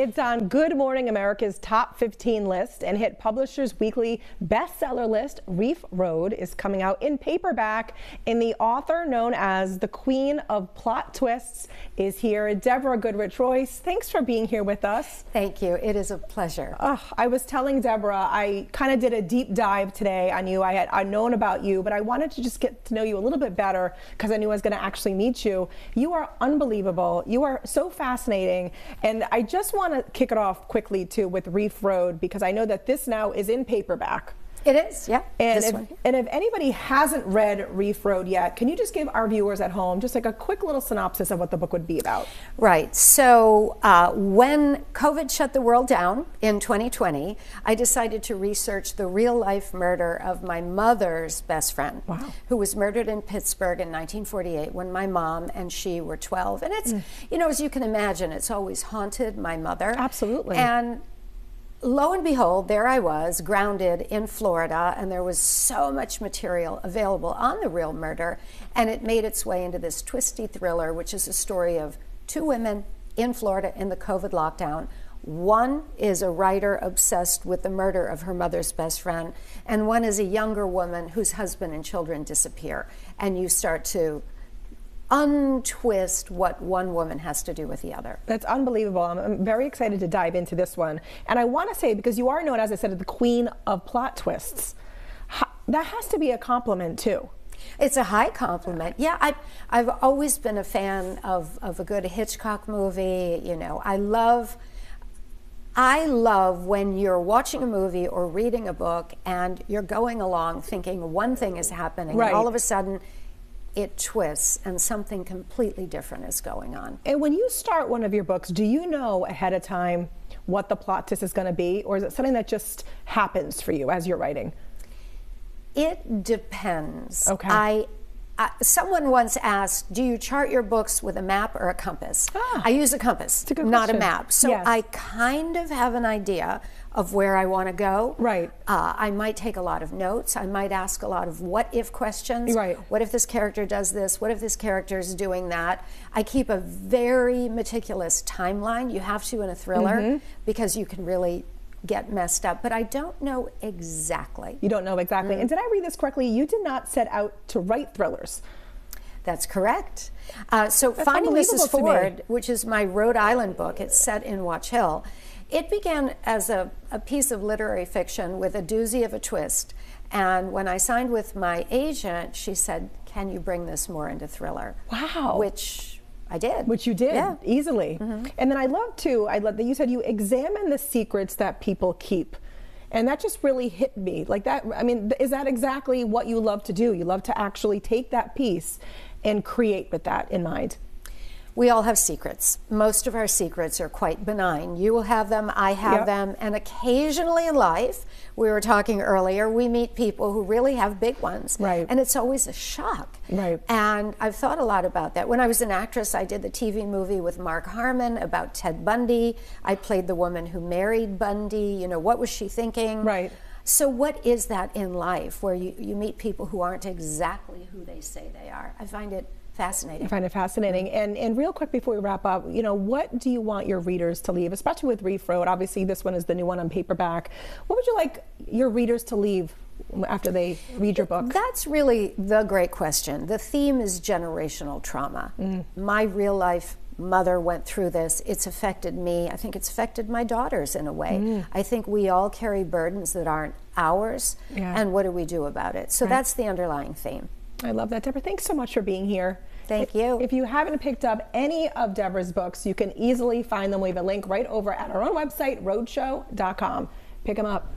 It's on Good Morning America's top 15 list and hit Publishers Weekly bestseller list. Reef Road is coming out in paperback, and the author, known as the Queen of Plot Twists, is here. Deborah Goodrich Royce, thanks for being here with us. Thank you. It is a pleasure. Uh, I was telling Deborah, I kind of did a deep dive today on you. I had I'd known about you, but I wanted to just get to know you a little bit better because I knew I was going to actually meet you. You are unbelievable. You are so fascinating, and I just want to kick it off quickly too with Reef Road because I know that this now is in paperback. It is, yeah. And if, and if anybody hasn't read Reef Road yet, can you just give our viewers at home just like a quick little synopsis of what the book would be about? Right. So uh, when COVID shut the world down in 2020, I decided to research the real life murder of my mother's best friend, wow. who was murdered in Pittsburgh in 1948 when my mom and she were 12. And it's, mm. you know, as you can imagine, it's always haunted my mother. Absolutely. And lo and behold, there I was, grounded in Florida, and there was so much material available on the real murder, and it made its way into this twisty thriller, which is a story of two women in Florida in the COVID lockdown. One is a writer obsessed with the murder of her mother's best friend, and one is a younger woman whose husband and children disappear. And you start to untwist what one woman has to do with the other. That's unbelievable. I'm, I'm very excited to dive into this one. And I want to say, because you are known, as I said, the queen of plot twists, that has to be a compliment too. It's a high compliment. Yeah, I, I've always been a fan of, of a good Hitchcock movie. You know, I love. I love when you're watching a movie or reading a book and you're going along thinking one thing is happening, right. and all of a sudden it twists and something completely different is going on. And when you start one of your books, do you know ahead of time what the plot twist is going to be, or is it something that just happens for you as you're writing? It depends. Okay. I uh, someone once asked, "Do you chart your books with a map or a compass?" Ah, I use a compass, a not question. a map. So yes. I kind of have an idea of where I want to go. Right. Uh, I might take a lot of notes. I might ask a lot of what if questions. Right. What if this character does this? What if this character is doing that? I keep a very meticulous timeline. You have to in a thriller mm-hmm. because you can really get messed up, but I don't know exactly. You don't know exactly. Mm. And did I read this correctly? You did not set out to write thrillers. That's correct. Uh, so, That's Finding Mrs. Ford, which is my Rhode Island book, it's set in Watch Hill. It began as a, a piece of literary fiction with a doozy of a twist. And when I signed with my agent, she said, Can you bring this more into thriller? Wow. Which I did. Which you did yeah. easily. Mm-hmm. And then I love too, I love that you said you examine the secrets that people keep. And that just really hit me. Like that, I mean, is that exactly what you love to do? You love to actually take that piece and create with that in mind. We all have secrets. Most of our secrets are quite benign. You will have them, I have yep. them, and occasionally in life, we were talking earlier, we meet people who really have big ones. Right. And it's always a shock. Right. And I've thought a lot about that. When I was an actress, I did the TV movie with Mark Harmon about Ted Bundy. I played the woman who married Bundy. You know, what was she thinking? Right. So, what is that in life where you, you meet people who aren't exactly who they say they are? I find it fascinating. I find it fascinating. And and real quick before we wrap up, you know, what do you want your readers to leave, especially with Reef Road? Obviously, this one is the new one on paperback. What would you like your readers to leave after they read your book? That's really the great question. The theme is generational trauma. Mm. My real life mother went through this. It's affected me. I think it's affected my daughters in a way. Mm. I think we all carry burdens that aren't ours. Yeah. And what do we do about it? So right. that's the underlying theme. I love that, Deborah. Thanks so much for being here. Thank you. If you haven't picked up any of Deborah's books, you can easily find them. We have a link right over at our own website, rhodeshow.com. Pick them up.